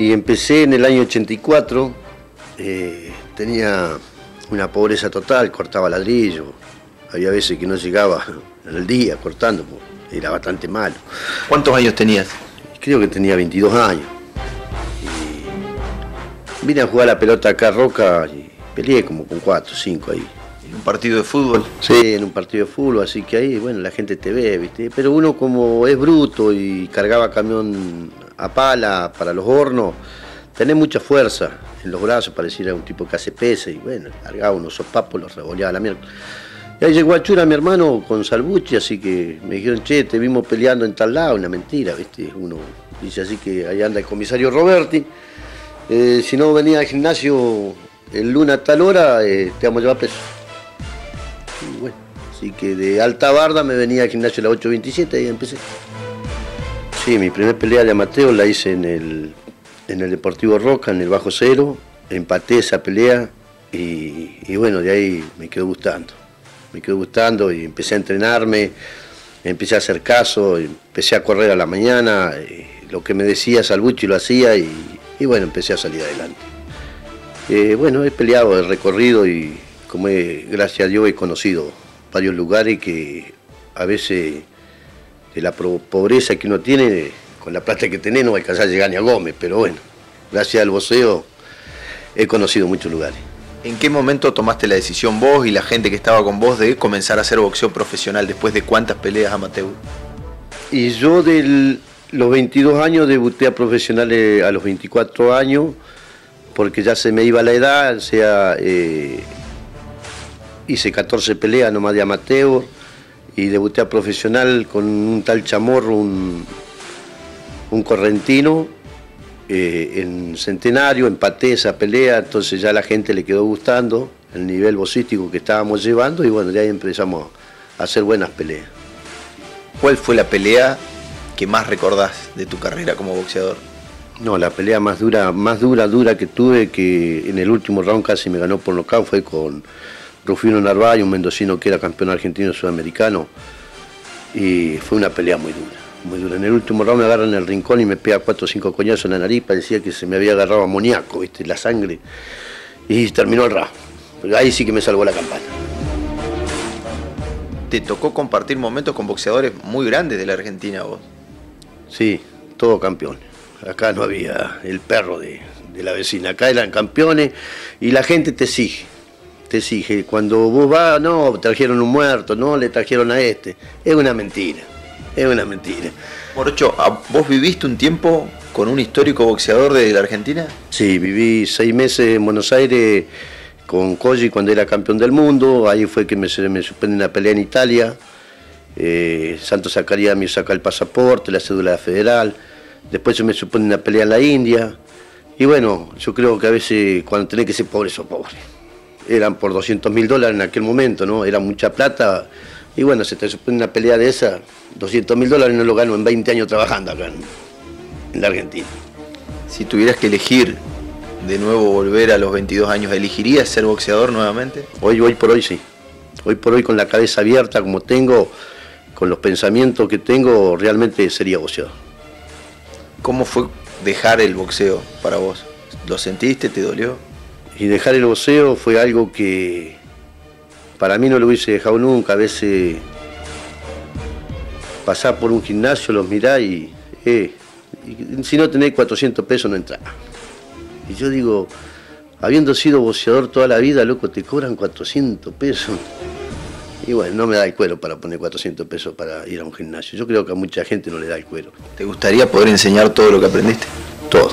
Y empecé en el año 84, eh, tenía una pobreza total, cortaba ladrillo, había veces que no llegaba el día cortando, era bastante malo. ¿Cuántos años tenías? Creo que tenía 22 años. Y vine a jugar la pelota acá a Roca y peleé como con 4 o 5 ahí. ¿En un partido de fútbol? Sí, en un partido de fútbol, así que ahí, bueno, la gente te ve, ¿viste? Pero uno como es bruto y cargaba camión a pala para los hornos, tenés mucha fuerza en los brazos, pareciera un tipo que hace pesa y bueno, cargaba unos sopapos, los revoleaba la mierda. Y ahí llegó a Chura mi hermano con Salbucci, así que me dijeron, che, te vimos peleando en tal lado, una mentira, ¿viste? Uno dice así que ahí anda el comisario Roberti. Eh, si no venía al gimnasio el lunes a tal hora, eh, te vamos a llevar preso. Y bueno, así que de alta barda me venía al gimnasio a las 8.27 y empecé. Sí, mi primera pelea de amateur la hice en el, en el Deportivo Roca, en el Bajo Cero. Empaté esa pelea y, bueno, de ahí me quedó gustando me quedó gustando y empecé a entrenarme, empecé a hacer caso, empecé a correr a la mañana, lo que me decía Salbucci lo hacía y, bueno, empecé a salir adelante. Eh, bueno, he peleado, he recorrido y como gracias a Dios he conocido varios lugares que a veces de la pobreza que uno tiene, con la plata que tiene no va a alcanzar a llegar ni a Gómez, pero bueno, gracias al voceo he conocido muchos lugares. ¿En qué momento tomaste la decisión vos y la gente que estaba con vos de comenzar a hacer boxeo profesional después de cuántas peleas amateur? Y yo de los 22 años debuté a profesionales a los 24 años porque ya se me iba la edad, o sea, eh, hice 14 peleas nomás de amateur y debuté a profesional con un tal chamorro, un, un correntino, eh, en Centenario, empaté esa pelea, entonces ya a la gente le quedó gustando el nivel vocístico que estábamos llevando y bueno, ya empezamos a hacer buenas peleas. ¿Cuál fue la pelea que más recordás de tu carrera como boxeador? No, la pelea más dura, más dura, dura que tuve, que en el último round casi me ganó por nocaut, fue con Rufino Narváez, un mendocino que era campeón argentino sudamericano, y fue una pelea muy dura muy duro. En el último round me agarran en el rincón y me pega cuatro o cinco coñazos en la nariz, parecía que se me había agarrado amoníaco, ¿viste? la sangre. Y terminó el round. ahí sí que me salvó la campana. Te tocó compartir momentos con boxeadores muy grandes de la Argentina vos. Sí, todo campeón. Acá no había el perro de, de la vecina, acá eran campeones y la gente te exige te exige. Cuando vos vas, no, trajeron un muerto, no, le trajeron a este. Es una mentira. Es una mentira. Morocho, ¿vos viviste un tiempo con un histórico boxeador de la Argentina? Sí, viví seis meses en Buenos Aires con Koji cuando era campeón del mundo. Ahí fue que me, me suspenden una pelea en Italia. Eh, Santos Zacarías me saca el pasaporte, la cédula federal. Después se me supone una pelea en la India. Y bueno, yo creo que a veces cuando tenés que ser pobre, sos pobre. Eran por 200 mil dólares en aquel momento, ¿no? Era mucha plata y bueno, se te supone una pelea de esa, 200 mil dólares no lo gano en 20 años trabajando acá en, la Argentina. Si tuvieras que elegir de nuevo volver a los 22 años, ¿elegirías ser boxeador nuevamente? Hoy, hoy por hoy sí. Hoy por hoy con la cabeza abierta como tengo, con los pensamientos que tengo, realmente sería boxeador. ¿Cómo fue dejar el boxeo para vos? ¿Lo sentiste? ¿Te dolió? Y dejar el boxeo fue algo que para mí no lo hubiese dejado nunca. A veces pasar por un gimnasio, los mirá eh, y, si no tenés 400 pesos no entrás. Y yo digo, habiendo sido boxeador toda la vida, loco, te cobran 400 pesos. Y bueno, no me da el cuero para poner 400 pesos para ir a un gimnasio. Yo creo que a mucha gente no le da el cuero. ¿Te gustaría poder enseñar todo lo que aprendiste? Todo.